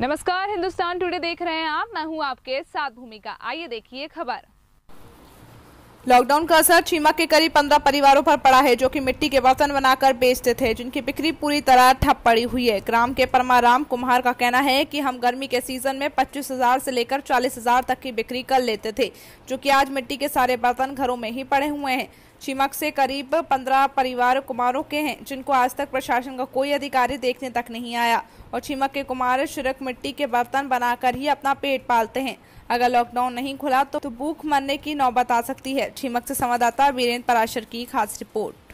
नमस्कार, हिंदुस्तान टुडे देख रहे हैं आप। मैं हूँ आपके साथ भूमिका। आइए देखिए खबर। लॉकडाउन का असर चीमा के करीब पंद्रह परिवारों पर पड़ा है, जो कि मिट्टी के बर्तन बनाकर बेचते थे, जिनकी बिक्री पूरी तरह ठप पड़ी हुई है। ग्राम के परमाराम कुम्हार का कहना है कि हम गर्मी के सीज़न में पच्चीस हज़ार से लेकर चालीस हज़ार तक की बिक्री कर लेते थे, जो कि आज मिट्टी के सारे बर्तन घरों में ही पड़े हुए हैं। चिमक से करीब पंद्रह परिवार कुमारों के हैं जिनको आज तक प्रशासन का कोई अधिकारी देखने तक नहीं आया। और चिमक के कुमार शुरक मिट्टी के बर्तन बनाकर ही अपना पेट पालते हैं। अगर लॉकडाउन नहीं खुला तो, तो भूख मरने की नौबत आ सकती है। चिमक से संवाददाता वीरेंद्र पराशर की खास रिपोर्ट।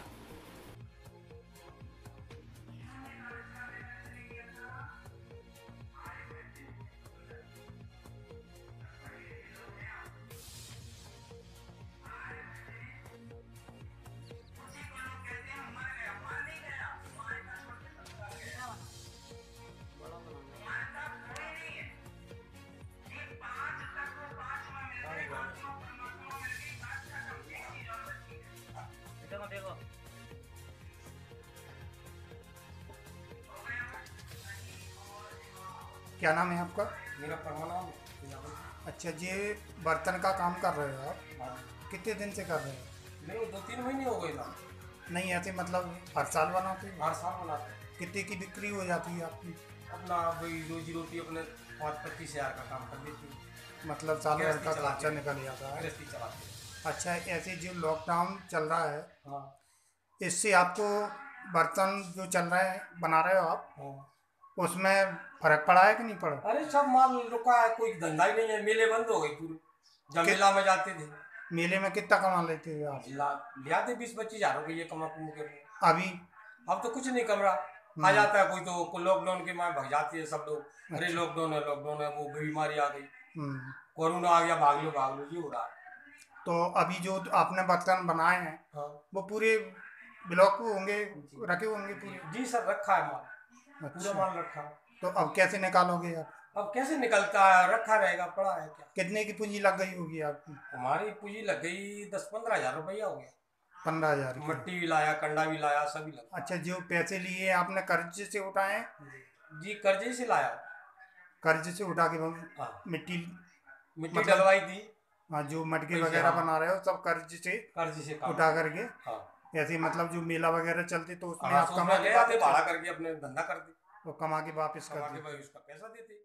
क्या नाम है आपका? मेरा परमानाम अच्छा ये बर्तन का काम कर रहे हो आप? कितने दिन से कर रहे हो? नहीं दो तीन महीने हो गए ना। नहीं ऐसे मतलब हर साल बनाते हो? हर साल बनाते हैं। कितने की बिक्री हो जाती है आपकी? अपना वही रोजी रोटी अपने पाँच पच्चीस हज़ार का काम कर देती है। मतलब साल भर का खर्चा निकल जाता है। हैं। अच्छा ऐसे जो लॉकडाउन चल रहा है हाँ। इससे आपको बर्तन जो चल रहे हैं बना रहे हो आप? हाँ। उसमें फ़र्क पड़ा है कि नहीं पड़ा? अरे सब माल रुका है कोई धंधा ही नहीं है मेले बंद हो गए पूरे। जब मेला में जाते थे। मेले में कितना कमा लेते हो आप? ला- आते बीस पच्चीस हज़ार रुपये कमा कुम के। अभी? अब तो कुछ नहीं कम रहा। आ जाता है कोई तो लॉकडाउन के मारे भग जाती है सब लोग। अरे अच्छा। लॉकडाउन है लॉकडाउन है वो बीमारी आ गई। हम्म, कोरोना आ गया भाग लो भाग लो ये हो रहा है। तो अभी जो आपने बर्तन बनाए हैं हाँ। वो पूरे ब्लॉक होंगे रखे होंगे पूरे? जी सर रखा है माल। पूरा अच्छा। माल रखा। तो अब कैसे निकालोगे आप? अब कैसे निकलता है? रखा रहेगा पड़ा है क्या? कितने की पूंजी लग गई होगी आपकी? हमारी पूंजी लग गई दस पंद्रह हज़ार रुपया हो गया। पंद्रह हज़ार मट्टी भी लाया कंडा भी लाया सभी लगा। अच्छा जो पैसे लिए आपने कर्ज से उठाए? जी। कर्जे से लाया। कर्ज से उठा के हाँ। मिट्टी मिट्टी मतलब- डलवाई थी। हाँ, जो मटके वगैरह हाँ। बना रहे हो सब कर्ज से कर्ज से उठा करके? हाँ। ऐसे मतलब जो मेला वगैरह चलते तो उसमें हाँ, आप तो कमा के भाड़ा करके अपने धंधा करते वो कमा के वापस कमा कर दे पैसा देते